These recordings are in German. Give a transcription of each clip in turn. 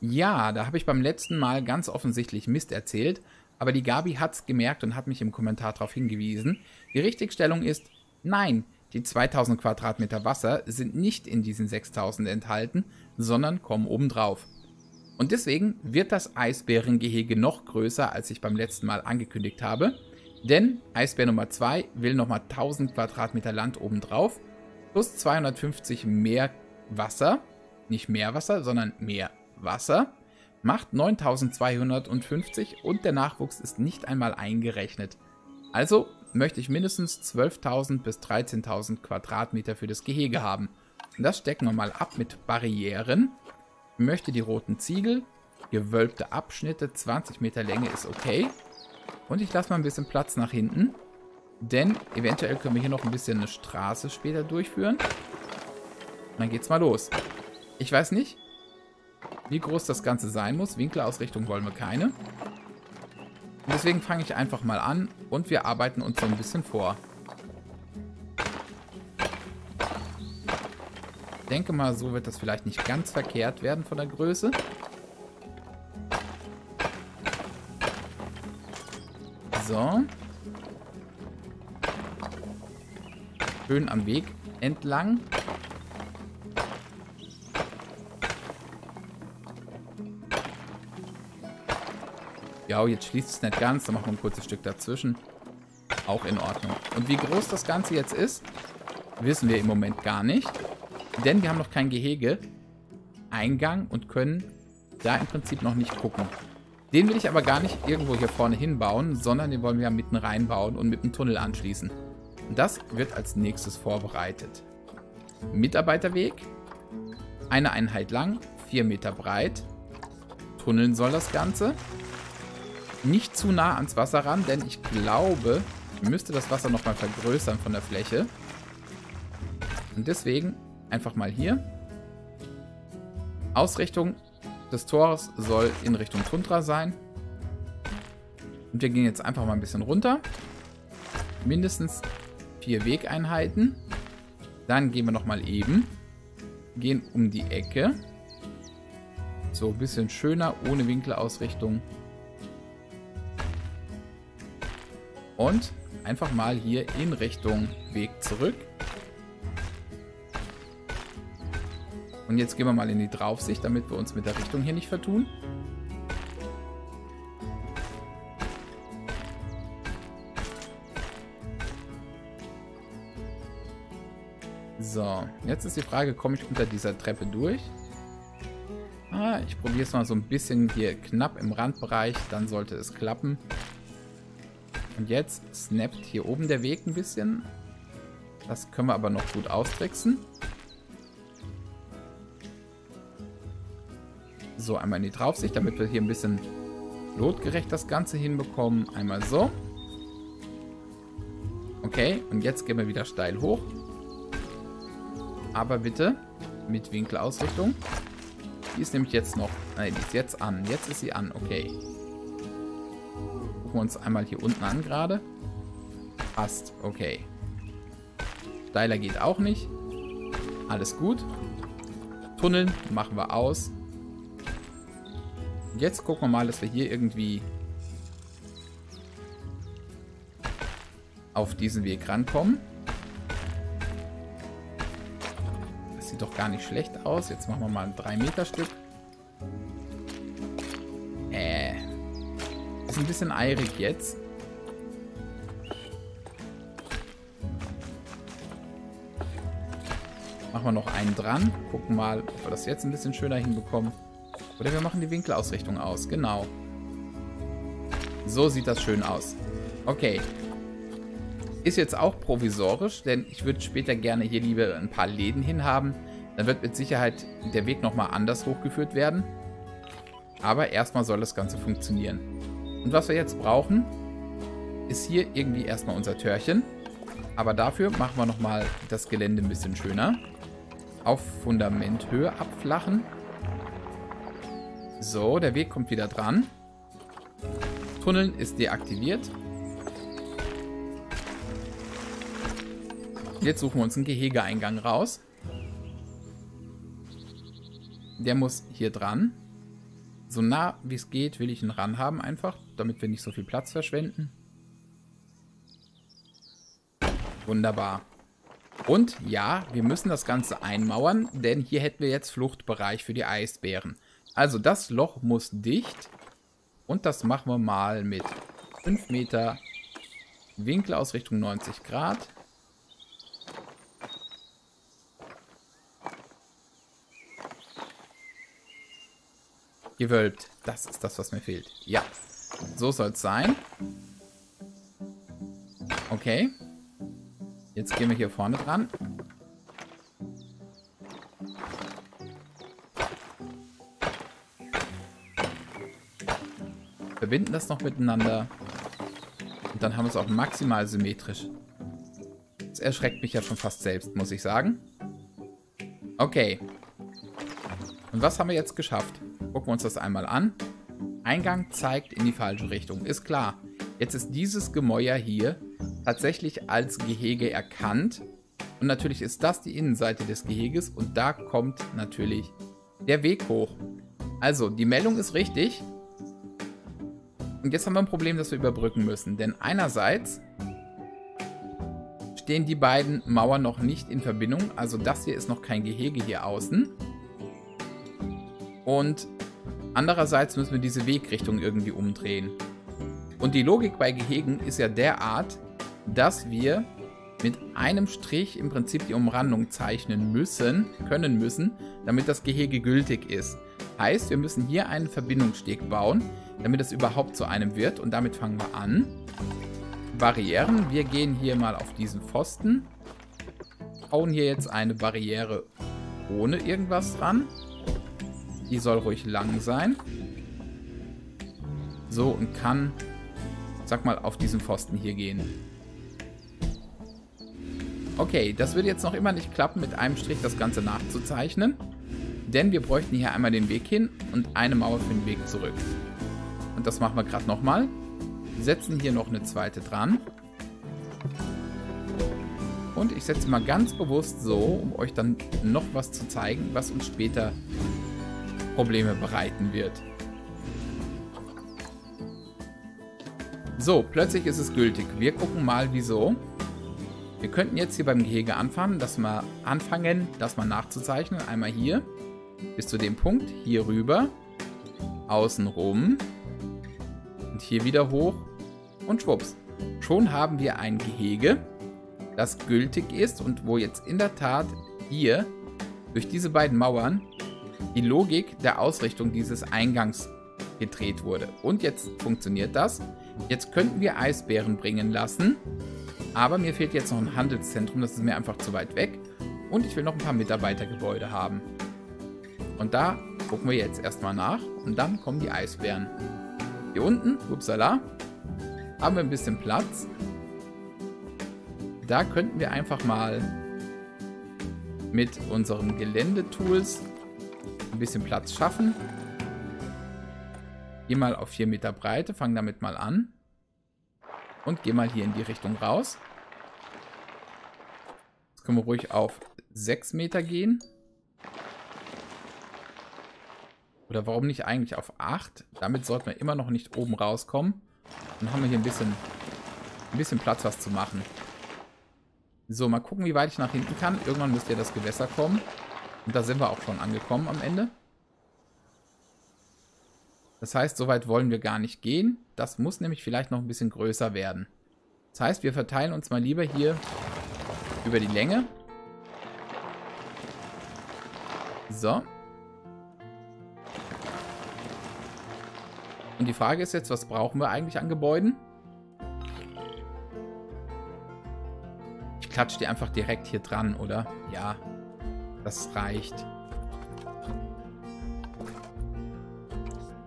Ja, da habe ich beim letzten Mal ganz offensichtlich Mist erzählt, aber die Gabi hat's gemerkt und hat mich im Kommentar darauf hingewiesen. Die Richtigstellung ist, nein, die 2000 Quadratmeter Wasser sind nicht in diesen 6000 enthalten, sondern kommen obendrauf. Und deswegen wird das Eisbärengehege noch größer, als ich beim letzten Mal angekündigt habe. Denn Eisbär Nummer 2 will nochmal 1000 Quadratmeter Land obendrauf, plus 250 mehr Wasser, nicht mehr Wasser, sondern mehr Wasser, macht 9250 und der Nachwuchs ist nicht einmal eingerechnet. Also möchte ich mindestens 12.000 bis 13.000 Quadratmeter für das Gehege haben. Und das stecken wir mal ab mit Barrieren. Ich möchte die roten Ziegel, gewölbte Abschnitte, 20 Meter Länge ist okay. Und ich lasse mal ein bisschen Platz nach hinten. Denn eventuell können wir hier noch ein bisschen eine Straße später durchführen. Und dann geht's mal los. Ich weiß nicht, wie groß das Ganze sein muss. Winkelausrichtung wollen wir keine. Und deswegen fange ich einfach mal an und wir arbeiten uns so ein bisschen vor. Ich denke mal, so wird das vielleicht nicht ganz verkehrt werden von der Größe. So. Schön am Weg entlang. Ja, jetzt schließt es nicht ganz. Dann machen wir ein kurzes Stück dazwischen. Auch in Ordnung. Und wie groß das Ganze jetzt ist, wissen wir im Moment gar nicht. Denn wir haben noch kein Gehege. Eingang und können da im Prinzip noch nicht gucken. Den will ich aber gar nicht irgendwo hier vorne hinbauen, sondern den wollen wir mitten reinbauen und mit einem Tunnel anschließen. Und das wird als nächstes vorbereitet. Mitarbeiterweg. Eine Einheit lang, 4 Meter breit. Tunneln soll das Ganze nicht zu nah ans Wasser ran, denn ich glaube, ich müsste das Wasser nochmal vergrößern von der Fläche. Und deswegen einfach mal hier. Ausrichtung des Tores soll in Richtung Tundra sein. Und wir gehen jetzt einfach mal ein bisschen runter. Mindestens vier Wegeinheiten. Dann gehen wir nochmal eben. Gehen um die Ecke. So, ein bisschen schöner, ohne Winkelausrichtung. Und einfach mal hier in Richtung Weg zurück. Und jetzt gehen wir mal in die Draufsicht, damit wir uns mit der Richtung hier nicht vertun. So, jetzt ist die Frage, komme ich unter dieser Treppe durch? Ah, ich probiere es mal so ein bisschen hier knapp im Randbereich, dann sollte es klappen. Und jetzt snappt hier oben der Weg ein bisschen. Das können wir aber noch gut austricksen. So, einmal in die Draufsicht, damit wir hier ein bisschen lotgerecht das Ganze hinbekommen. Einmal so. Okay, und jetzt gehen wir wieder steil hoch. Aber bitte mit Winkelausrichtung. Die ist nämlich jetzt noch... Nein, die ist jetzt an. Jetzt ist sie an, okay gucken wir uns einmal hier unten an gerade. Passt, okay. Steiler geht auch nicht. Alles gut. Tunneln machen wir aus. Jetzt gucken wir mal, dass wir hier irgendwie auf diesen Weg rankommen. Das sieht doch gar nicht schlecht aus. Jetzt machen wir mal ein 3 Meter Stück. Ein bisschen eirig jetzt. Machen wir noch einen dran. Gucken mal, ob wir das jetzt ein bisschen schöner hinbekommen. Oder wir machen die Winkelausrichtung aus. Genau. So sieht das schön aus. Okay. Ist jetzt auch provisorisch, denn ich würde später gerne hier lieber ein paar Läden hinhaben. Dann wird mit Sicherheit der Weg nochmal anders hochgeführt werden. Aber erstmal soll das Ganze funktionieren. Und was wir jetzt brauchen, ist hier irgendwie erstmal unser Törchen. Aber dafür machen wir nochmal das Gelände ein bisschen schöner. Auf Fundamenthöhe abflachen. So, der Weg kommt wieder dran. Tunneln ist deaktiviert. Jetzt suchen wir uns einen Gehegeeingang raus. Der muss hier dran. So nah wie es geht will ich ihn ran haben einfach, damit wir nicht so viel Platz verschwenden. Wunderbar. Und ja, wir müssen das Ganze einmauern, denn hier hätten wir jetzt Fluchtbereich für die Eisbären. Also das Loch muss dicht. Und das machen wir mal mit 5 Meter Winkelausrichtung 90 Grad. Gewölbt. Das ist das, was mir fehlt. Ja, so soll es sein. Okay. Jetzt gehen wir hier vorne dran. Verbinden das noch miteinander. Und dann haben wir es auch maximal symmetrisch. Das erschreckt mich ja schon fast selbst, muss ich sagen. Okay. Und was haben wir jetzt geschafft? Gucken wir uns das einmal an. Eingang zeigt in die falsche Richtung. Ist klar. Jetzt ist dieses Gemäuer hier tatsächlich als Gehege erkannt. Und natürlich ist das die Innenseite des Geheges und da kommt natürlich der Weg hoch. Also, die Meldung ist richtig. Und jetzt haben wir ein Problem, das wir überbrücken müssen. Denn einerseits stehen die beiden Mauern noch nicht in Verbindung. Also das hier ist noch kein Gehege hier außen. Und andererseits müssen wir diese Wegrichtung irgendwie umdrehen. Und die Logik bei Gehegen ist ja derart, dass wir mit einem Strich im Prinzip die Umrandung zeichnen müssen, können müssen, damit das Gehege gültig ist. Heißt, wir müssen hier einen Verbindungssteg bauen, damit es überhaupt zu einem wird. Und damit fangen wir an. Barrieren. Wir gehen hier mal auf diesen Pfosten. Hauen hier jetzt eine Barriere ohne irgendwas dran. Die soll ruhig lang sein. So, und kann, sag mal, auf diesen Pfosten hier gehen. Okay, das wird jetzt noch immer nicht klappen, mit einem Strich das Ganze nachzuzeichnen. Denn wir bräuchten hier einmal den Weg hin und eine Mauer für den Weg zurück. Und das machen wir gerade nochmal. Setzen hier noch eine zweite dran. Und ich setze mal ganz bewusst so, um euch dann noch was zu zeigen, was uns später Probleme bereiten wird. So, plötzlich ist es gültig. Wir gucken mal, wieso. Wir könnten jetzt hier beim Gehege anfangen, dass wir anfangen, das mal nachzuzeichnen. Einmal hier bis zu dem Punkt, hier rüber, außen rum und hier wieder hoch und schwupps. Schon haben wir ein Gehege, das gültig ist und wo jetzt in der Tat hier durch diese beiden Mauern die Logik der Ausrichtung dieses Eingangs gedreht wurde. Und jetzt funktioniert das. Jetzt könnten wir Eisbären bringen lassen aber mir fehlt jetzt noch ein Handelszentrum, das ist mir einfach zu weit weg. Und ich will noch ein paar Mitarbeitergebäude haben. Und da gucken wir jetzt erstmal nach. Und dann kommen die Eisbären. Hier unten, upsala, haben wir ein bisschen Platz. Da könnten wir einfach mal mit unseren Geländetools ein bisschen Platz schaffen. Geh mal auf 4 Meter Breite, fangen damit mal an. Und geh mal hier in die Richtung raus. Jetzt können wir ruhig auf 6 Meter gehen. Oder warum nicht eigentlich auf 8? Damit sollten wir immer noch nicht oben rauskommen. Dann haben wir hier ein bisschen, ein bisschen Platz, was zu machen. So, mal gucken, wie weit ich nach hinten kann. Irgendwann müsste ja das Gewässer kommen. Und da sind wir auch schon angekommen am Ende. Das heißt, so weit wollen wir gar nicht gehen. Das muss nämlich vielleicht noch ein bisschen größer werden. Das heißt, wir verteilen uns mal lieber hier über die Länge. So. Und die Frage ist jetzt, was brauchen wir eigentlich an Gebäuden? Ich klatsche die einfach direkt hier dran, oder? Ja, das reicht.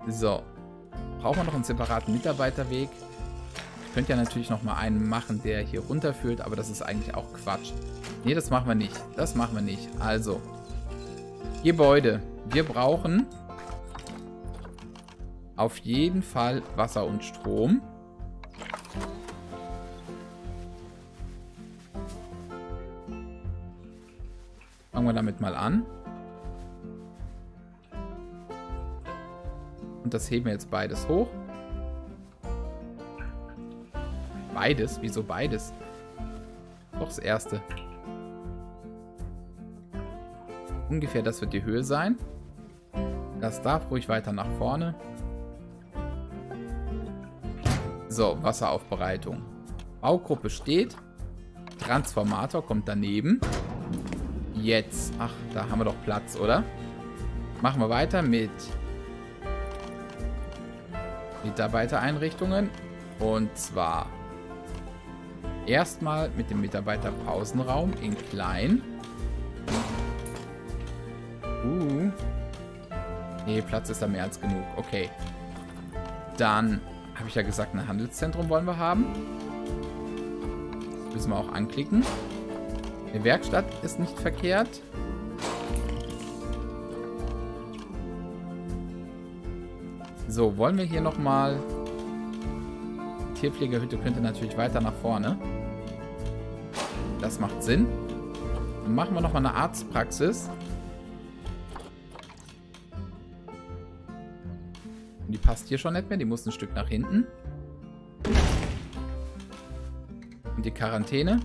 So. Brauchen wir noch einen separaten Mitarbeiterweg? Ich könnte ja natürlich noch mal einen machen, der hier runterführt, aber das ist eigentlich auch Quatsch. Nee, das machen wir nicht. Das machen wir nicht. Also, Gebäude. Wir brauchen auf jeden Fall Wasser und Strom. Wir damit mal an. Und das heben wir jetzt beides hoch. Beides? Wieso beides? Doch das erste. Ungefähr das wird die Höhe sein. Das darf ruhig weiter nach vorne. So, Wasseraufbereitung. Baugruppe steht. Transformator kommt daneben. Jetzt. Ach, da haben wir doch Platz, oder? Machen wir weiter mit Mitarbeitereinrichtungen. Und zwar erstmal mit dem Mitarbeiterpausenraum in klein. Uh. Nee, Platz ist da mehr als genug. Okay. Dann habe ich ja gesagt, ein Handelszentrum wollen wir haben. Das müssen wir auch anklicken. Eine Werkstatt ist nicht verkehrt. So, wollen wir hier nochmal... Die Tierpflegerhütte könnte natürlich weiter nach vorne. Das macht Sinn. Dann machen wir nochmal eine Arztpraxis. Die passt hier schon nicht mehr. Die muss ein Stück nach hinten. Und die Quarantäne.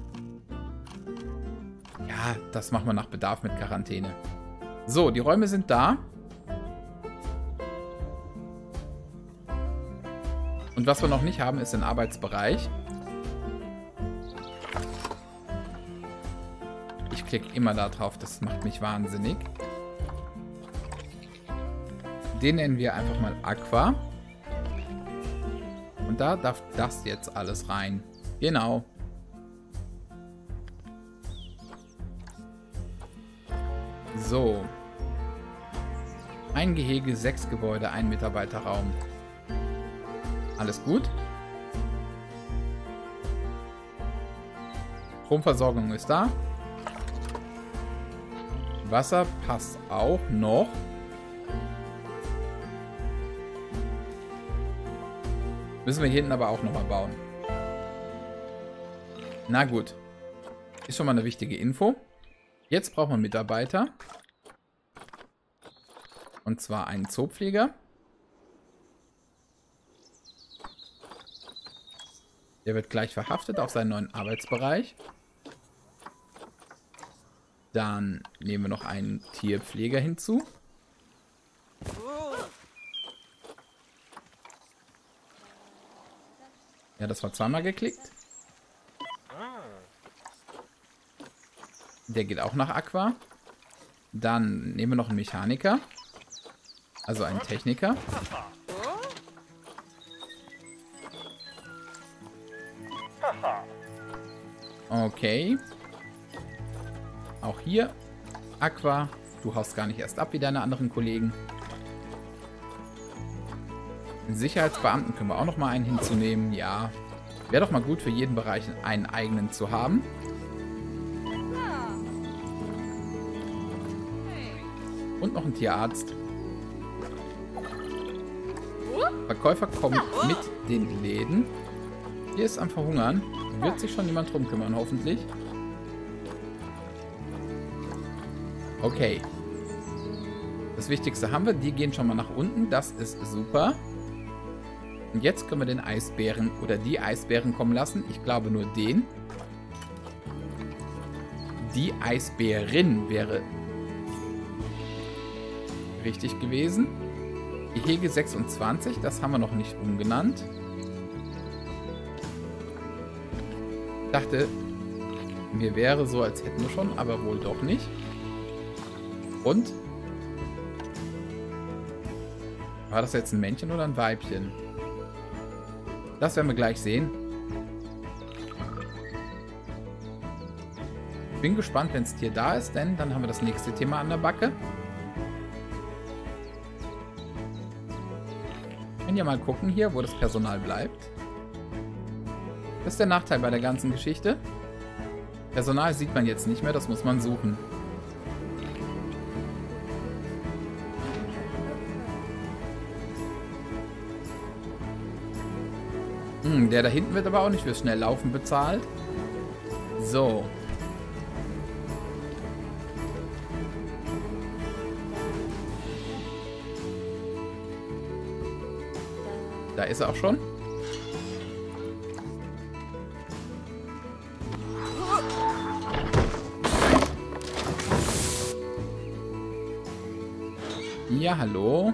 Das machen wir nach Bedarf mit Quarantäne. So, die Räume sind da. Und was wir noch nicht haben, ist den Arbeitsbereich. Ich klicke immer da drauf, das macht mich wahnsinnig. Den nennen wir einfach mal Aqua. Und da darf das jetzt alles rein. Genau. So. Ein Gehege, sechs Gebäude, ein Mitarbeiterraum. Alles gut. Stromversorgung ist da. Wasser passt auch noch. Müssen wir hier hinten aber auch nochmal bauen. Na gut. Ist schon mal eine wichtige Info. Jetzt brauchen wir Mitarbeiter. Und zwar einen Zoopfleger. Der wird gleich verhaftet auf seinen neuen Arbeitsbereich. Dann nehmen wir noch einen Tierpfleger hinzu. Ja, das war zweimal geklickt. Der geht auch nach Aqua. Dann nehmen wir noch einen Mechaniker. Also einen Techniker. Okay. Auch hier. Aqua. Du haust gar nicht erst ab wie deine anderen Kollegen. Sicherheitsbeamten können wir auch noch mal einen hinzunehmen. Ja. Wäre doch mal gut für jeden Bereich einen eigenen zu haben. Und noch ein Tierarzt. Verkäufer kommen mit den Läden. Hier ist am Verhungern. Wird sich schon jemand drum kümmern, hoffentlich. Okay. Das Wichtigste haben wir. Die gehen schon mal nach unten. Das ist super. Und jetzt können wir den Eisbären oder die Eisbären kommen lassen. Ich glaube nur den. Die Eisbärin wäre richtig gewesen. Gehege 26, das haben wir noch nicht umgenannt. dachte, mir wäre so, als hätten wir schon, aber wohl doch nicht. Und? War das jetzt ein Männchen oder ein Weibchen? Das werden wir gleich sehen. Bin gespannt, wenn das Tier da ist, denn dann haben wir das nächste Thema an der Backe. Können ja mal gucken hier, wo das Personal bleibt. Das ist der Nachteil bei der ganzen Geschichte. Personal sieht man jetzt nicht mehr, das muss man suchen. Hm, der da hinten wird aber auch nicht fürs Schnelllaufen bezahlt. So. Ist er auch schon. Ja, hallo.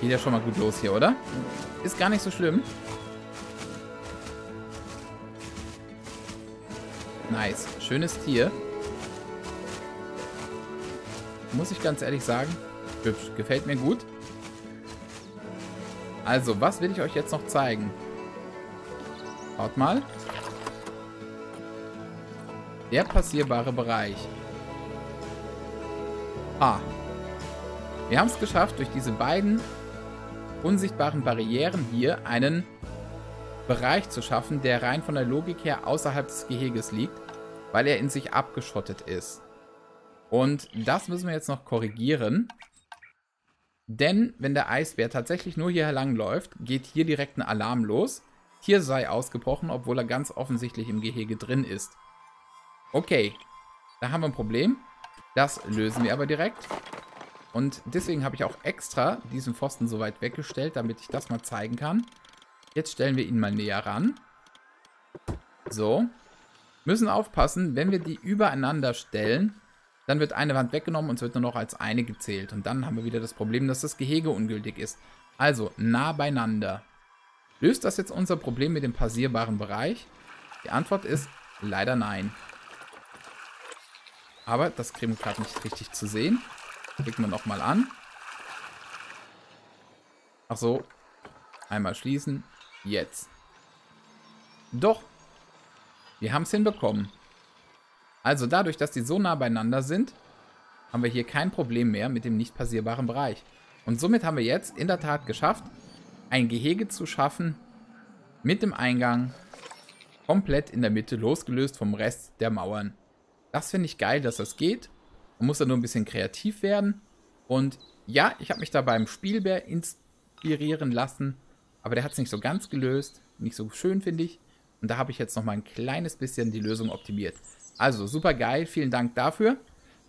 Geht ja schon mal gut los hier, oder? Ist gar nicht so schlimm. Nice. Schönes Tier. Muss ich ganz ehrlich sagen. Hübsch. Gefällt mir gut. Also, was will ich euch jetzt noch zeigen? Schaut mal. Der passierbare Bereich. Ah. Wir haben es geschafft, durch diese beiden unsichtbaren Barrieren hier einen Bereich zu schaffen, der rein von der Logik her außerhalb des Geheges liegt, weil er in sich abgeschottet ist. Und das müssen wir jetzt noch korrigieren. Denn wenn der Eisbär tatsächlich nur hier langläuft, geht hier direkt ein Alarm los. Hier sei ausgebrochen, obwohl er ganz offensichtlich im Gehege drin ist. Okay, da haben wir ein Problem. Das lösen wir aber direkt. Und deswegen habe ich auch extra diesen Pfosten so weit weggestellt, damit ich das mal zeigen kann. Jetzt stellen wir ihn mal näher ran. So. Müssen aufpassen, wenn wir die übereinander stellen, dann wird eine Wand weggenommen und es wird nur noch als eine gezählt. Und dann haben wir wieder das Problem, dass das Gehege ungültig ist. Also, nah beieinander. Löst das jetzt unser Problem mit dem passierbaren Bereich? Die Antwort ist leider nein. Aber das kriegen wir gerade nicht richtig zu sehen. Klicken wir nochmal an. Ach so. Einmal schließen. Jetzt. Doch. Wir haben es hinbekommen. Also dadurch, dass die so nah beieinander sind, haben wir hier kein Problem mehr mit dem nicht passierbaren Bereich. Und somit haben wir jetzt in der Tat geschafft, ein Gehege zu schaffen mit dem Eingang komplett in der Mitte, losgelöst vom Rest der Mauern. Das finde ich geil, dass das geht. Man muss da nur ein bisschen kreativ werden. Und ja, ich habe mich da beim Spielbär inspirieren lassen. Aber der hat es nicht so ganz gelöst. Nicht so schön, finde ich. Und da habe ich jetzt noch mal ein kleines bisschen die Lösung optimiert. Also, super geil. Vielen Dank dafür.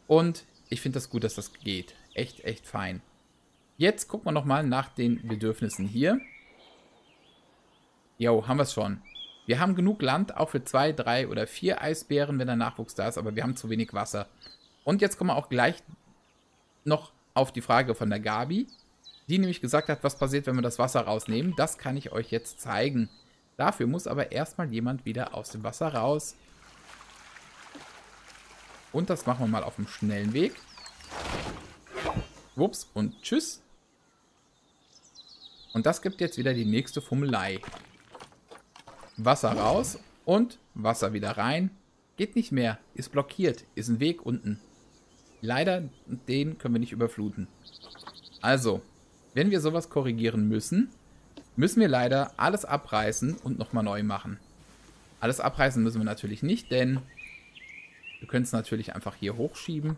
Und ich finde das gut, dass das geht. Echt, echt fein. Jetzt gucken wir noch mal nach den Bedürfnissen hier. Jo, haben wir es schon. Wir haben genug Land, auch für zwei, drei oder vier Eisbären, wenn der Nachwuchs da ist, aber wir haben zu wenig Wasser. Und jetzt kommen wir auch gleich noch auf die Frage von der Gabi, die nämlich gesagt hat, was passiert, wenn wir das Wasser rausnehmen. Das kann ich euch jetzt zeigen. Dafür muss aber erstmal jemand wieder aus dem Wasser raus. Und das machen wir mal auf dem schnellen Weg. Wups und tschüss. Und das gibt jetzt wieder die nächste Fummelei. Wasser raus und Wasser wieder rein. Geht nicht mehr, ist blockiert, ist ein Weg unten. Leider, den können wir nicht überfluten. Also, wenn wir sowas korrigieren müssen, müssen wir leider alles abreißen und nochmal neu machen. Alles abreißen müssen wir natürlich nicht, denn wir können es natürlich einfach hier hochschieben.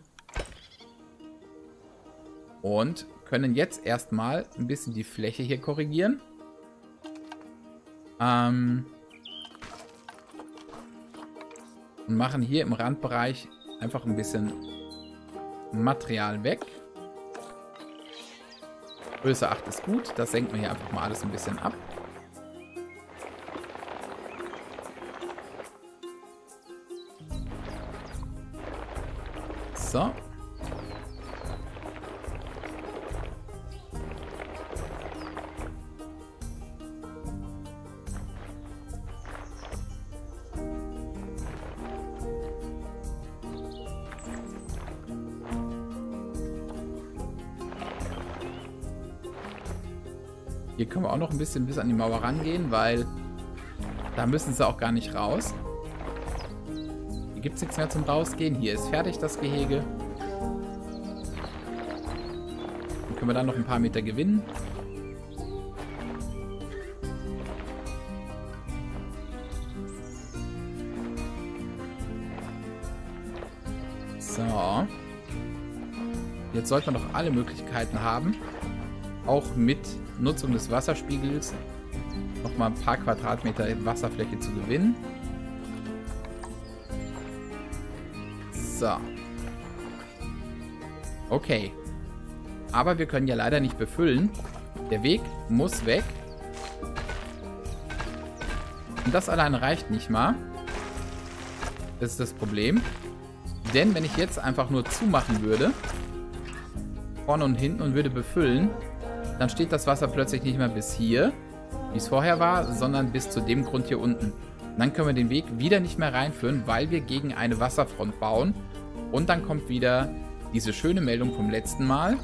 Und können jetzt erstmal ein bisschen die Fläche hier korrigieren. Ähm und machen hier im Randbereich einfach ein bisschen Material weg. Größe 8 ist gut. Das senken wir hier einfach mal alles ein bisschen ab. So. Hier können wir auch noch ein bisschen bis an die Mauer rangehen, weil da müssen sie auch gar nicht raus. Gibt es nichts mehr zum Rausgehen. Hier ist fertig das Gehege. Dann können wir dann noch ein paar Meter gewinnen. So. Jetzt sollte man doch alle Möglichkeiten haben, auch mit Nutzung des Wasserspiegels nochmal ein paar Quadratmeter Wasserfläche zu gewinnen. So. Okay. Aber wir können ja leider nicht befüllen. Der Weg muss weg. Und das alleine reicht nicht mal. Das ist das Problem. Denn wenn ich jetzt einfach nur zumachen würde, vorne und hinten und würde befüllen, dann steht das Wasser plötzlich nicht mehr bis hier, wie es vorher war, sondern bis zu dem Grund hier unten. Dann können wir den Weg wieder nicht mehr reinführen, weil wir gegen eine Wasserfront bauen. Und dann kommt wieder diese schöne Meldung vom letzten Mal.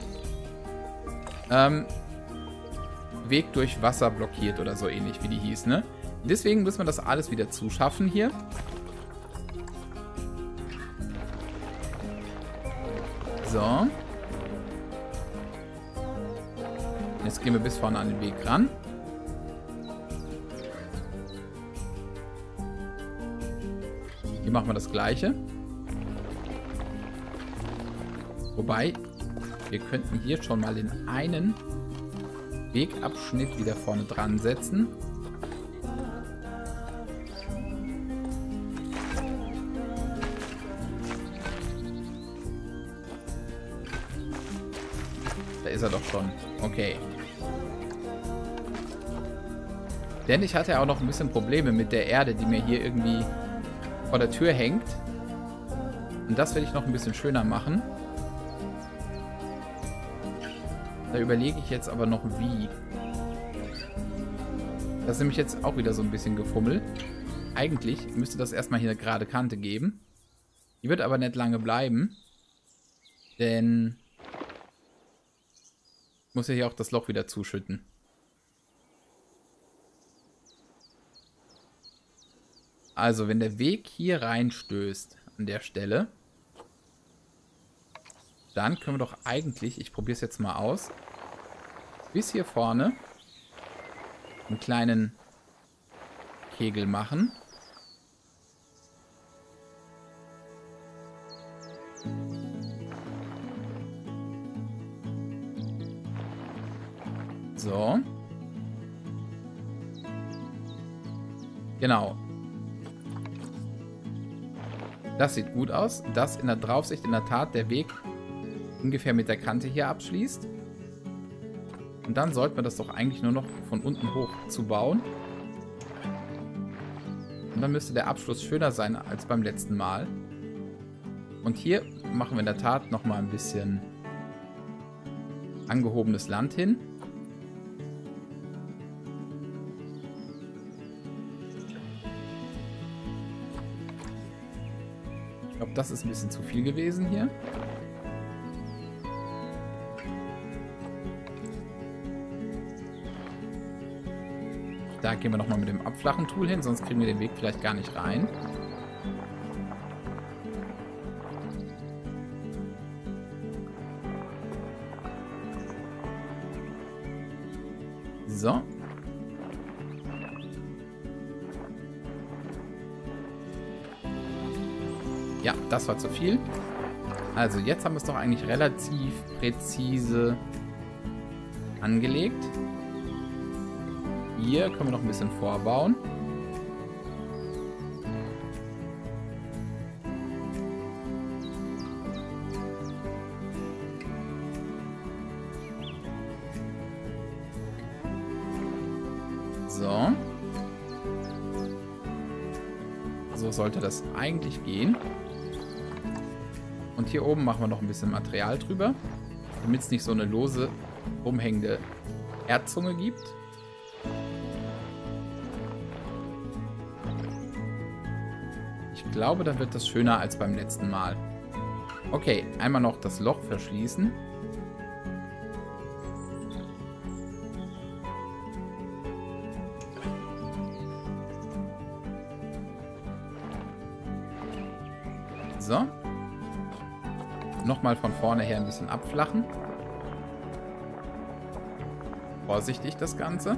Ähm, Weg durch Wasser blockiert oder so ähnlich, wie die hieß, ne? Deswegen müssen wir das alles wieder zuschaffen hier. So. Jetzt gehen wir bis vorne an den Weg ran. Hier machen wir das gleiche. Wobei, wir könnten hier schon mal den einen Wegabschnitt wieder vorne dran setzen. Da ist er doch schon. Okay. Denn ich hatte auch noch ein bisschen Probleme mit der Erde, die mir hier irgendwie vor der Tür hängt. Und das werde ich noch ein bisschen schöner machen. Da überlege ich jetzt aber noch wie. Das ist nämlich jetzt auch wieder so ein bisschen gefummelt. Eigentlich müsste das erstmal hier eine gerade Kante geben. Die wird aber nicht lange bleiben. Denn ich muss ja hier auch das Loch wieder zuschütten. Also, wenn der Weg hier reinstößt an der Stelle, dann können wir doch eigentlich, ich probiere es jetzt mal aus, bis hier vorne einen kleinen Kegel machen. So. Genau. Das sieht gut aus. Das in der Draufsicht in der Tat der Weg ungefähr mit der Kante hier abschließt. Und dann sollten wir das doch eigentlich nur noch von unten hoch zu bauen. Und dann müsste der Abschluss schöner sein als beim letzten Mal. Und hier machen wir in der Tat nochmal ein bisschen angehobenes Land hin. Ich glaube, das ist ein bisschen zu viel gewesen hier. Da gehen wir nochmal mit dem abflachen Tool hin, sonst kriegen wir den Weg vielleicht gar nicht rein. So. Ja, das war zu viel. Also jetzt haben wir es doch eigentlich relativ präzise angelegt. Hier können wir noch ein bisschen vorbauen. So. So sollte das eigentlich gehen. Und hier oben machen wir noch ein bisschen Material drüber, damit es nicht so eine lose rumhängende Erdzunge gibt. Glaube, dann wird das schöner als beim letzten Mal. Okay, einmal noch das Loch verschließen. So. Nochmal von vorne her ein bisschen abflachen. Vorsichtig das Ganze.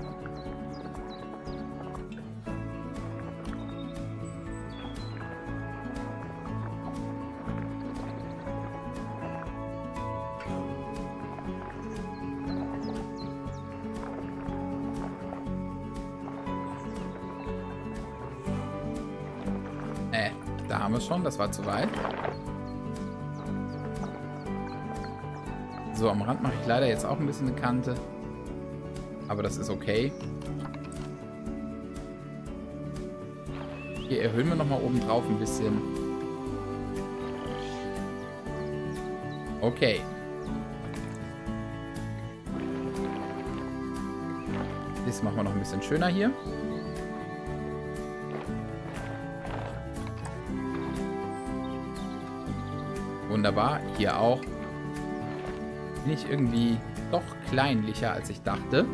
Da haben wir schon. Das war zu weit. So, am Rand mache ich leider jetzt auch ein bisschen eine Kante. Aber das ist okay. Hier erhöhen wir nochmal oben drauf ein bisschen. Okay. Das machen wir noch ein bisschen schöner hier. Wunderbar. Hier auch. Bin ich irgendwie doch kleinlicher, als ich dachte.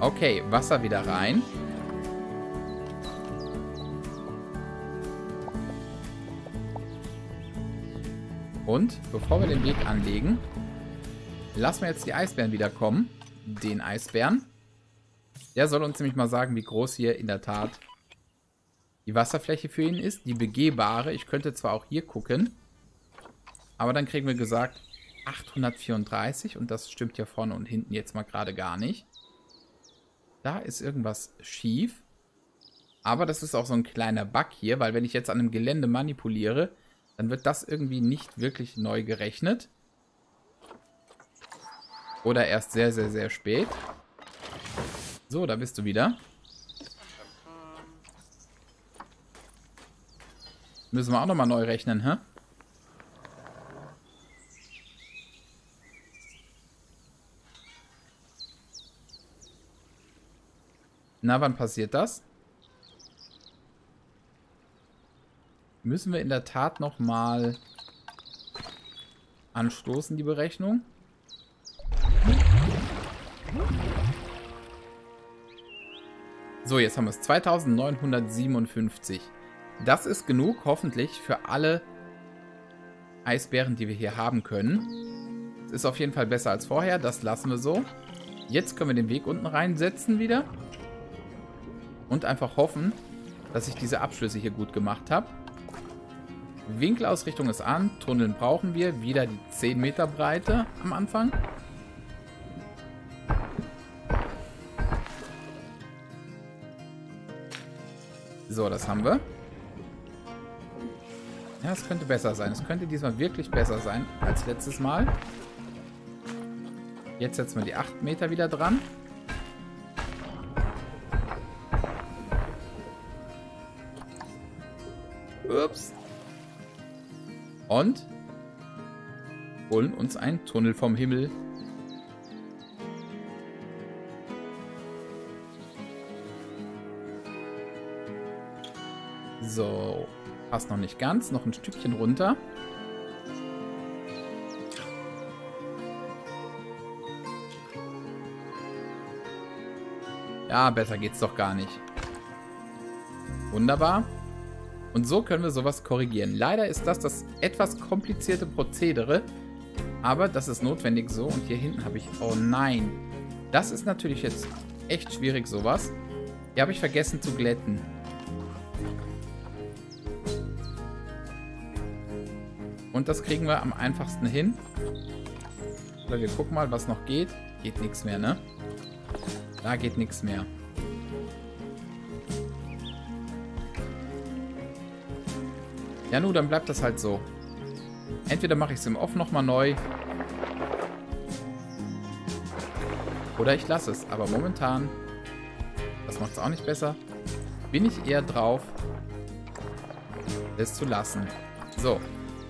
Okay, Wasser wieder rein. Und bevor wir den Weg anlegen, lassen wir jetzt die Eisbären wiederkommen. Den Eisbären. Der soll uns nämlich mal sagen, wie groß hier in der Tat die Wasserfläche für ihn ist. Die begehbare. Ich könnte zwar auch hier gucken. Aber dann kriegen wir gesagt 834. Und das stimmt ja vorne und hinten jetzt mal gerade gar nicht. Da ist irgendwas schief. Aber das ist auch so ein kleiner Bug hier, weil wenn ich jetzt an einem Gelände manipuliere, dann wird das irgendwie nicht wirklich neu gerechnet. Oder erst sehr, sehr, sehr spät. So, da bist du wieder. Müssen wir auch nochmal neu rechnen, hä? Na, wann passiert das? Müssen wir in der Tat nochmal anstoßen, die Berechnung? So, jetzt haben wir es. 2957. Das ist genug, hoffentlich, für alle Eisbären, die wir hier haben können. Das ist auf jeden Fall besser als vorher. Das lassen wir so. Jetzt können wir den Weg unten reinsetzen wieder. Und einfach hoffen, dass ich diese Abschlüsse hier gut gemacht habe. Winkelausrichtung ist an. Tunneln brauchen wir. Wieder die 10 Meter Breite am Anfang. So, das haben wir. Ja, es könnte besser sein. Es könnte diesmal wirklich besser sein als letztes Mal. Jetzt setzen wir die 8 Meter wieder dran. Ups. Und holen uns einen Tunnel vom Himmel. So, passt noch nicht ganz, noch ein Stückchen runter. Ja, besser geht's doch gar nicht. Wunderbar. Und so können wir sowas korrigieren. Leider ist das das etwas komplizierte Prozedere, aber das ist notwendig so. Und hier hinten habe ich... Oh nein. Das ist natürlich jetzt echt schwierig, sowas. Hier habe ich vergessen zu glätten. Und das kriegen wir am einfachsten hin. Oder wir gucken mal, was noch geht. Geht nichts mehr, ne? Da geht nichts mehr. Ja, nun, dann bleibt das halt so. Entweder mache ich es im Off nochmal neu. Oder ich lasse es. Aber momentan, das macht es auch nicht besser, bin ich eher drauf, es zu lassen. So,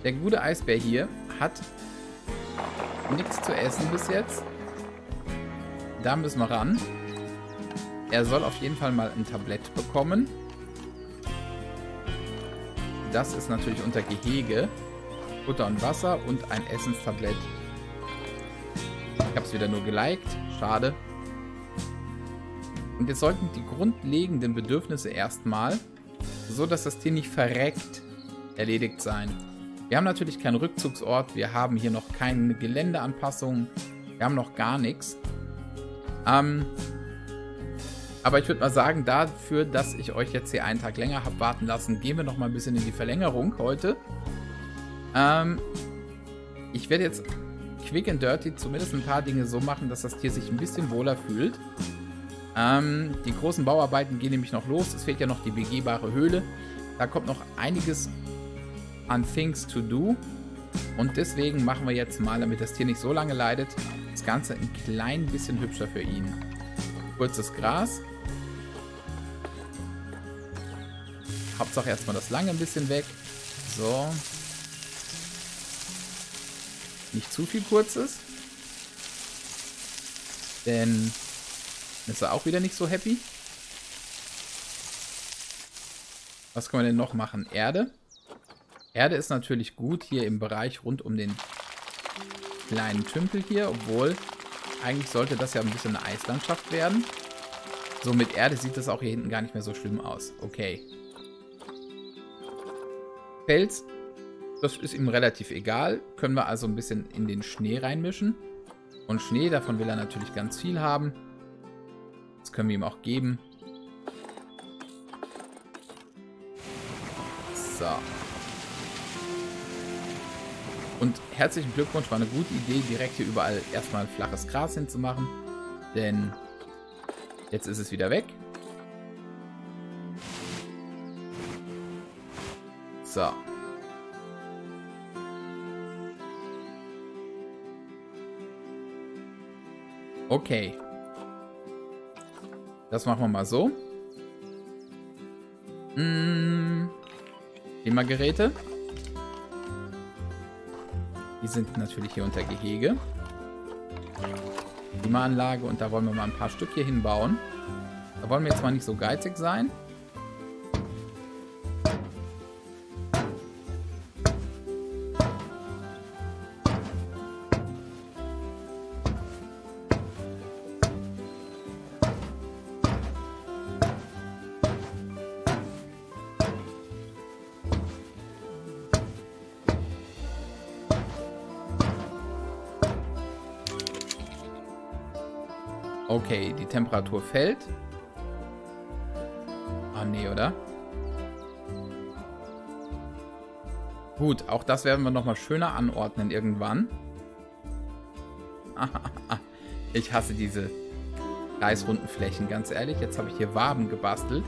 der gute Eisbär hier hat nichts zu essen bis jetzt. Da müssen wir ran. Er soll auf jeden Fall mal ein Tablett bekommen. Das ist natürlich unter Gehege. Futter und Wasser und ein Essenstablett. Ich habe es wieder nur geliked. Schade. Und jetzt sollten die grundlegenden Bedürfnisse erstmal, so dass das Tier nicht verreckt, erledigt sein. Wir haben natürlich keinen Rückzugsort. Wir haben hier noch keine Geländeanpassungen. Wir haben noch gar nichts. Ähm, aber ich würde mal sagen, dafür, dass ich euch jetzt hier einen Tag länger habe warten lassen, gehen wir noch mal ein bisschen in die Verlängerung heute. Ähm, ich werde jetzt quick and dirty zumindest ein paar Dinge so machen, dass das Tier sich ein bisschen wohler fühlt. Ähm, die großen Bauarbeiten gehen nämlich noch los. Es fehlt ja noch die begehbare Höhle. Da kommt noch einiges an Things to Do. Und deswegen machen wir jetzt mal, damit das Tier nicht so lange leidet, das Ganze ein klein bisschen hübscher für ihn. Kurzes Gras. Hauptsache erstmal das lange ein bisschen weg. So. Nicht zu viel kurzes. Denn ist er auch wieder nicht so happy. Was können wir denn noch machen? Erde. Erde ist natürlich gut hier im Bereich rund um den kleinen Tümpel hier, obwohl eigentlich sollte das ja ein bisschen eine Eislandschaft werden. So, mit Erde sieht das auch hier hinten gar nicht mehr so schlimm aus. Okay. Fels, das ist ihm relativ egal. Können wir also ein bisschen in den Schnee reinmischen. Und Schnee, davon will er natürlich ganz viel haben. Das können wir ihm auch geben. So. Und herzlichen Glückwunsch, war eine gute Idee, direkt hier überall erstmal flaches Gras hinzumachen. Denn jetzt ist es wieder weg. So. Okay. Das machen wir mal so. Hm. Klimageräte. Die sind natürlich hier unter Gehege. Klimaanlage und da wollen wir mal ein paar Stück hier hinbauen. Da wollen wir jetzt mal nicht so geizig sein. Okay, die Temperatur fällt. Ah, nee, oder? Gut, auch das werden wir nochmal schöner anordnen irgendwann. ich hasse diese kreisrunden Flächen, ganz ehrlich. Jetzt habe ich hier Waben gebastelt.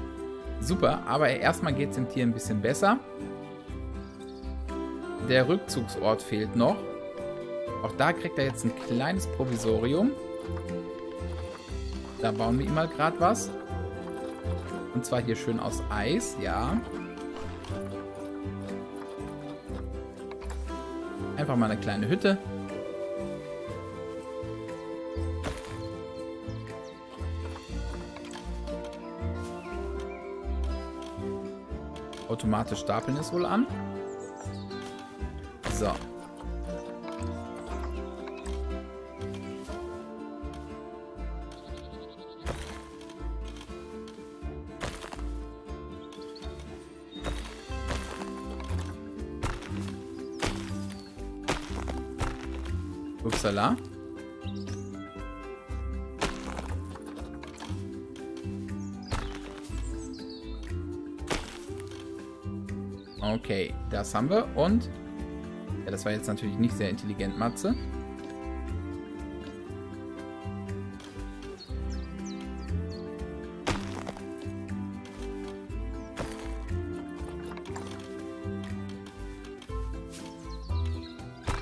Super, aber erstmal geht es dem Tier ein bisschen besser. Der Rückzugsort fehlt noch. Auch da kriegt er jetzt ein kleines Provisorium. Da bauen wir ihm mal gerade was. Und zwar hier schön aus Eis, ja. Einfach mal eine kleine Hütte. Automatisch stapeln ist wohl an. So. Upsala. Okay, das haben wir. Und... Ja, das war jetzt natürlich nicht sehr intelligent, Matze.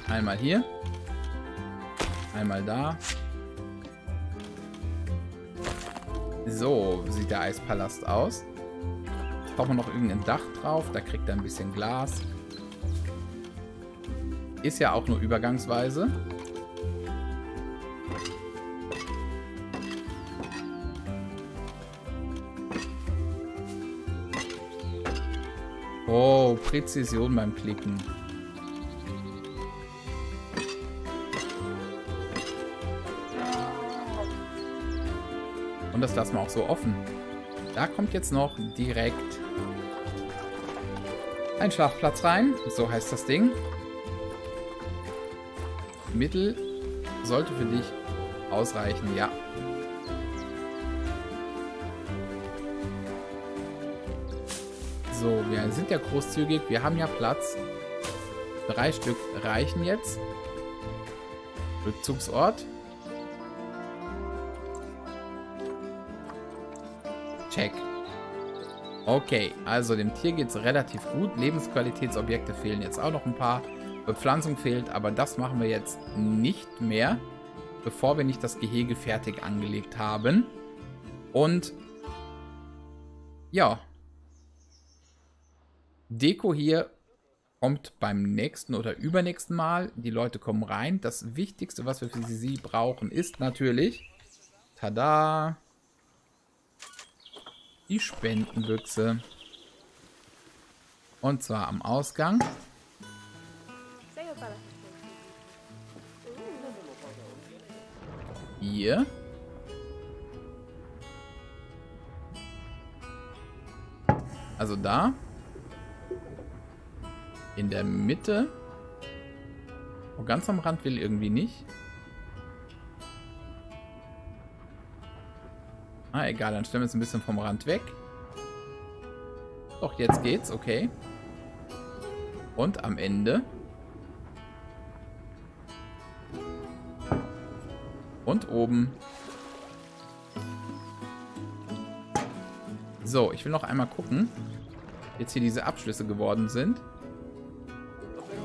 Einmal hier. Einmal da. So sieht der Eispalast aus. Jetzt brauchen wir noch irgendein Dach drauf. Da kriegt er ein bisschen Glas. Ist ja auch nur übergangsweise. Oh, Präzision beim Klicken. Das lassen wir auch so offen. Da kommt jetzt noch direkt ein Schlafplatz rein. So heißt das Ding. Mittel sollte für dich ausreichen, ja. So, wir sind ja großzügig. Wir haben ja Platz. Drei Stück reichen jetzt. Rückzugsort. Check. Okay, also dem Tier geht es relativ gut. Lebensqualitätsobjekte fehlen jetzt auch noch ein paar. Bepflanzung fehlt, aber das machen wir jetzt nicht mehr, bevor wir nicht das Gehege fertig angelegt haben. Und ja, Deko hier kommt beim nächsten oder übernächsten Mal. Die Leute kommen rein. Das Wichtigste, was wir für sie brauchen, ist natürlich, tada, die Spendenbüchse. Und zwar am Ausgang. Hier. Also da. In der Mitte. Oh, ganz am Rand will irgendwie nicht. Ah, egal, dann stellen wir es ein bisschen vom Rand weg. Doch, jetzt geht's, okay. Und am Ende. Und oben. So, ich will noch einmal gucken, jetzt hier diese Abschlüsse geworden sind.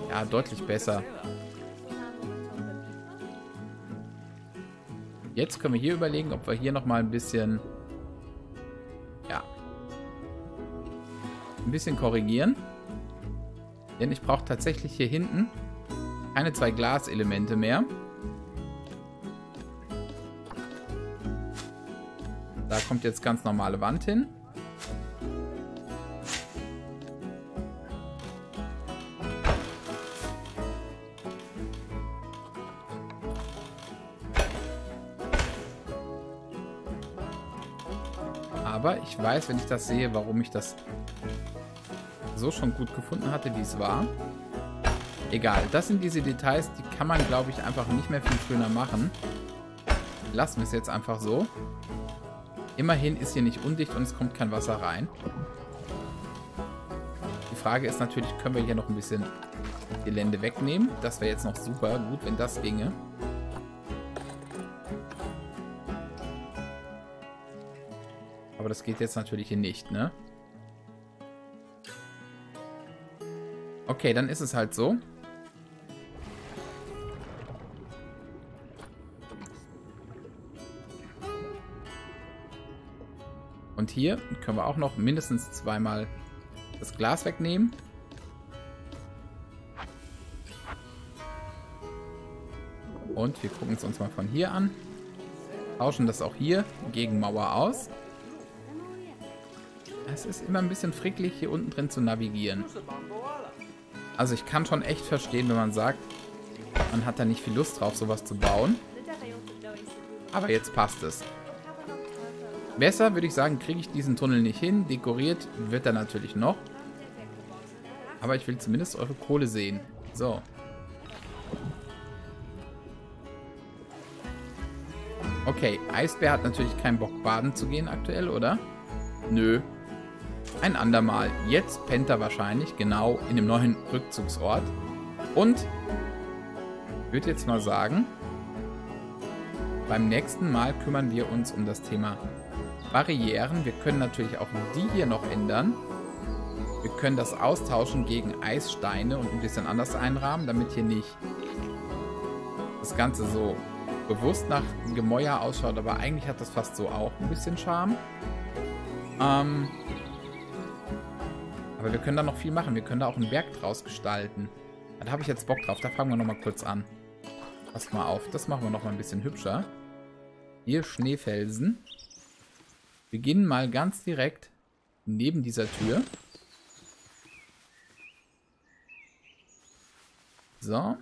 Ja, deutlich besser. Jetzt können wir hier überlegen, ob wir hier nochmal ein bisschen... Ja. Ein bisschen korrigieren. Denn ich brauche tatsächlich hier hinten keine zwei Glaselemente mehr. Da kommt jetzt ganz normale Wand hin. Ich weiß, wenn ich das sehe, warum ich das so schon gut gefunden hatte, wie es war. Egal, das sind diese Details, die kann man, glaube ich, einfach nicht mehr viel schöner machen. Lassen wir es jetzt einfach so. Immerhin ist hier nicht undicht und es kommt kein Wasser rein. Die Frage ist natürlich, können wir hier noch ein bisschen Gelände wegnehmen? Das wäre jetzt noch super gut, wenn das ginge. Aber das geht jetzt natürlich hier nicht, ne? Okay, dann ist es halt so. Und hier können wir auch noch mindestens zweimal das Glas wegnehmen. Und wir gucken es uns mal von hier an. Tauschen das auch hier gegen Mauer aus. Es ist immer ein bisschen fricklich, hier unten drin zu navigieren. Also ich kann schon echt verstehen, wenn man sagt, man hat da nicht viel Lust drauf, sowas zu bauen. Aber jetzt passt es. Besser würde ich sagen, kriege ich diesen Tunnel nicht hin. Dekoriert wird er natürlich noch. Aber ich will zumindest eure Kohle sehen. So. Okay, Eisbär hat natürlich keinen Bock baden zu gehen aktuell, oder? Nö. Ein andermal. Jetzt pennt er wahrscheinlich genau in dem neuen Rückzugsort. Und ich würde jetzt mal sagen, beim nächsten Mal kümmern wir uns um das Thema Barrieren. Wir können natürlich auch die hier noch ändern. Wir können das austauschen gegen Eissteine und ein bisschen anders einrahmen, damit hier nicht das Ganze so bewusst nach Gemäuer ausschaut. Aber eigentlich hat das fast so auch ein bisschen Charme. Ähm, aber wir können da noch viel machen. Wir können da auch einen Berg draus gestalten. Da habe ich jetzt Bock drauf. Da fangen wir nochmal kurz an. Passt mal auf. Das machen wir nochmal ein bisschen hübscher. Hier Schneefelsen. Beginnen mal ganz direkt neben dieser Tür. So.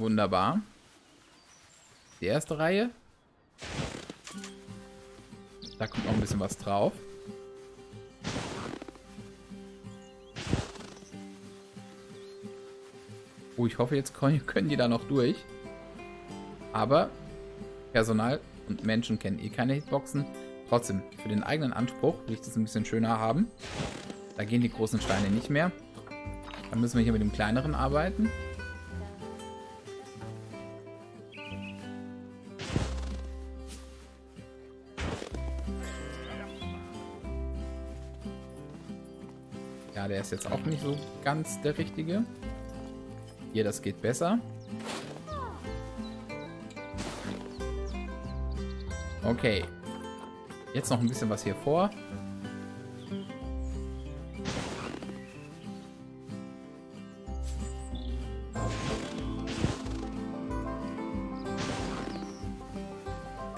Wunderbar. Die erste Reihe. Da kommt noch ein bisschen was drauf. Oh, ich hoffe, jetzt können die da noch durch. Aber Personal und Menschen kennen eh keine Hitboxen. Trotzdem, für den eigenen Anspruch will ich das ein bisschen schöner haben. Da gehen die großen Steine nicht mehr. Dann müssen wir hier mit dem kleineren arbeiten. Der ist jetzt auch nicht so ganz der richtige. Hier, das geht besser. Okay. Jetzt noch ein bisschen was hier vor.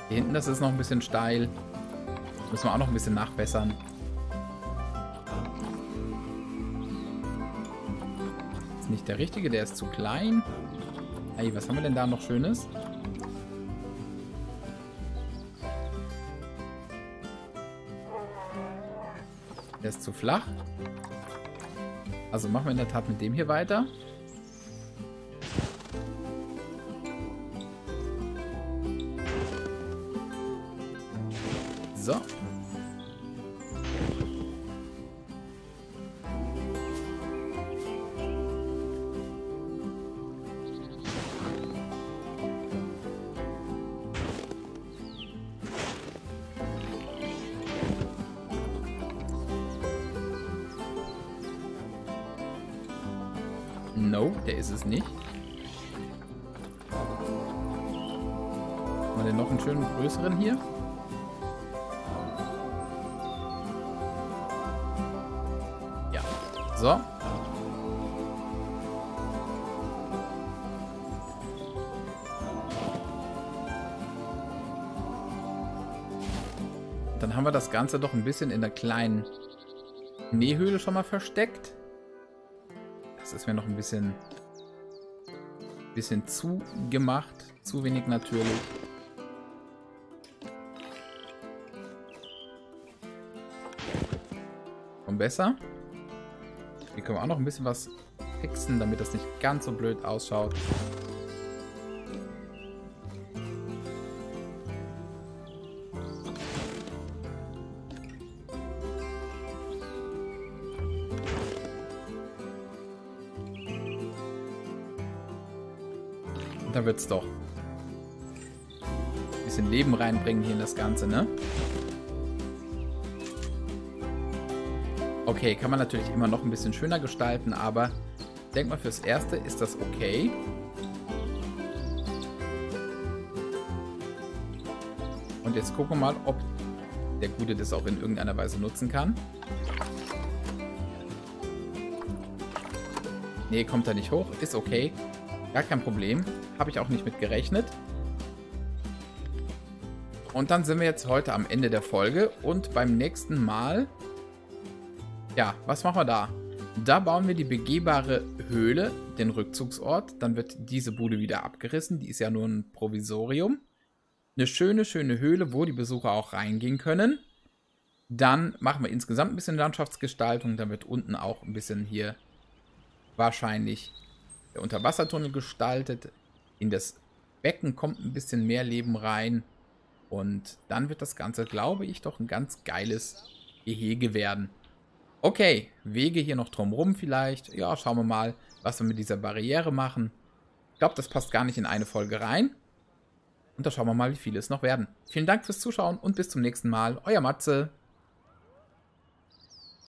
Hier hinten, das ist noch ein bisschen steil. Müssen wir auch noch ein bisschen nachbessern. Nicht der richtige, der ist zu klein. Hey, was haben wir denn da noch Schönes? Der ist zu flach. Also machen wir in der Tat mit dem hier weiter. No, der ist es nicht. Haben wir denn noch einen schönen größeren hier? Ja. So. Dann haben wir das Ganze doch ein bisschen in der kleinen Nähhöhle schon mal versteckt. Ist mir noch ein bisschen, bisschen zu gemacht. Zu wenig natürlich. Und besser. Hier können wir auch noch ein bisschen was fixen, damit das nicht ganz so blöd ausschaut. Wird's doch. Ein bisschen Leben reinbringen hier in das Ganze, ne? Okay, kann man natürlich immer noch ein bisschen schöner gestalten, aber ich denke mal, fürs Erste ist das okay. Und jetzt gucken wir mal, ob der Gute das auch in irgendeiner Weise nutzen kann. Nee, kommt er nicht hoch. Ist okay. Gar kein Problem. Habe ich auch nicht mit gerechnet. Und dann sind wir jetzt heute am Ende der Folge. Und beim nächsten Mal... Ja, was machen wir da? Da bauen wir die begehbare Höhle, den Rückzugsort. Dann wird diese Bude wieder abgerissen. Die ist ja nur ein Provisorium. Eine schöne, schöne Höhle, wo die Besucher auch reingehen können. Dann machen wir insgesamt ein bisschen Landschaftsgestaltung. Dann wird unten auch ein bisschen hier wahrscheinlich der Unterwassertunnel gestaltet. In das Becken kommt ein bisschen mehr Leben rein. Und dann wird das Ganze, glaube ich, doch ein ganz geiles Gehege werden. Okay, Wege hier noch drumherum vielleicht. Ja, schauen wir mal, was wir mit dieser Barriere machen. Ich glaube, das passt gar nicht in eine Folge rein. Und da schauen wir mal, wie viele es noch werden. Vielen Dank fürs Zuschauen und bis zum nächsten Mal. Euer Matze.